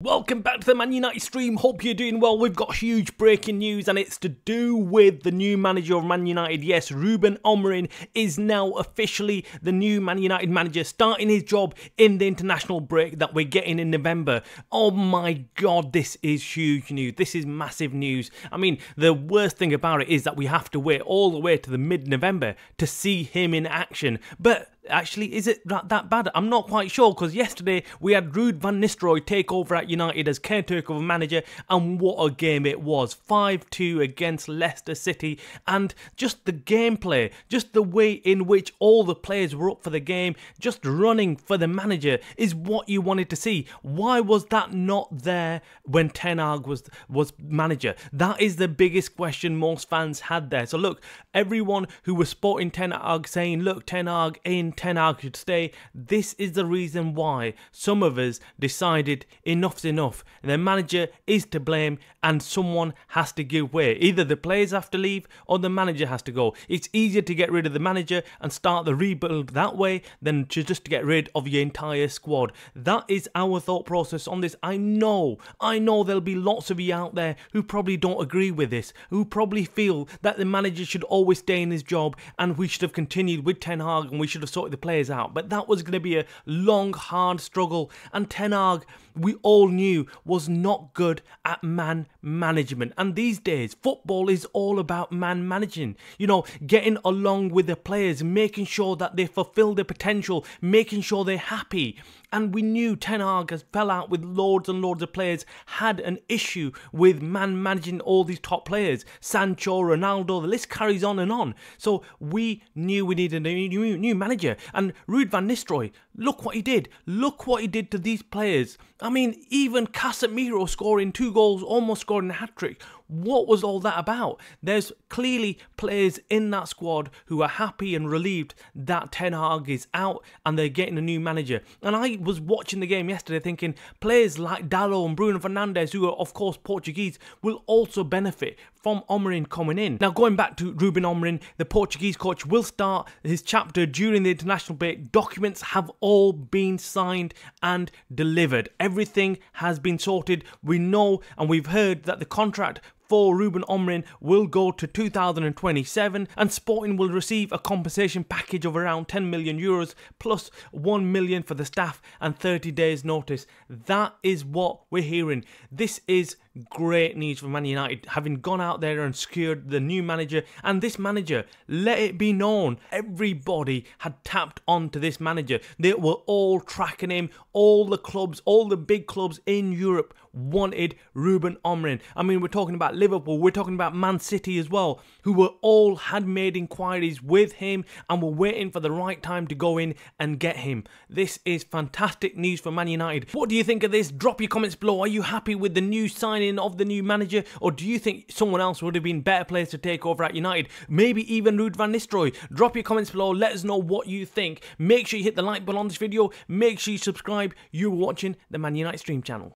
Welcome back to the Man United stream. Hope you're doing well. We've got huge breaking news, and it's to do with the new manager of Man United. Yes, Ruben Amorim is now officially the new Man United manager, starting his job in the international break that we're getting in November. Oh my God, this is huge news. This is massive news. I mean, the worst thing about it is that we have to wait all the way to the mid-November to see him in action. But actually, is it that, that bad? I'm not quite sure because yesterday we had Ruud van Nistelrooy take over at United as caretaker of manager, and what a game it was 5 2 against Leicester City. And just the gameplay, just the way in which all the players were up for the game, just running for the manager is what you wanted to see. Why was that not there when Ten Hag was, was manager? That is the biggest question most fans had there. So, look, everyone who was sporting Ten Hag saying, look, Ten Hag in Ten Hag should stay. This is the reason why some of us decided enough's enough. The manager is to blame and someone has to give way. Either the players have to leave or the manager has to go. It's easier to get rid of the manager and start the rebuild that way than to just get rid of your entire squad. That is our thought process on this. I know, I know there'll be lots of you out there who probably don't agree with this, who probably feel that the manager should always stay in his job and we should have continued with Ten Hag and we should have sorted the players out. But that was going to be a long, hard struggle. And Ten Hag, we all knew, was not good at man management. And these days, football is all about man managing. You know, getting along with the players, making sure that they fulfill their potential, making sure they're happy. And we knew Ten Hag has fell out with loads and loads of players, had an issue with man managing all these top players. Sancho, Ronaldo, the list carries on and on. So we knew we needed a new, new manager. And Ruud van Nistelrooy, look what he did. Look what he did to these players. I mean, even Casemiro scoring two goals, almost scoring a hat trick. What was all that about? There's clearly players in that squad who are happy and relieved that Ten Hag is out and they're getting a new manager. And I was watching the game yesterday thinking players like Dalot and Bruno Fernandes, who are of course Portuguese, will also benefit from Amorim coming in. Now going back to Ruben Amorim, the Portuguese coach will start his chapter during the international break. Documents have all been signed and delivered. Everything has been sorted. We know and we've heard that the contract for Ruben Amorim will go to 2027 and Sporting will receive a compensation package of around 10 million euros plus 1 million for the staff and 30 days notice. That is what we're hearing. This is great news for Man United having gone out there and secured the new manager and this manager let it be known everybody had tapped onto this manager they were all tracking him all the clubs all the big clubs in Europe wanted Ruben Amorim I mean we're talking about Liverpool we're talking about Man City as well who were all had made inquiries with him and were waiting for the right time to go in and get him this is fantastic news for Man United what do you think of this drop your comments below are you happy with the new signing of the new manager, or do you think someone else would have been better players to take over at United? Maybe even Ruud van Nistelrooy. Drop your comments below. Let us know what you think. Make sure you hit the like button on this video. Make sure you subscribe. You're watching the Man United Stream channel.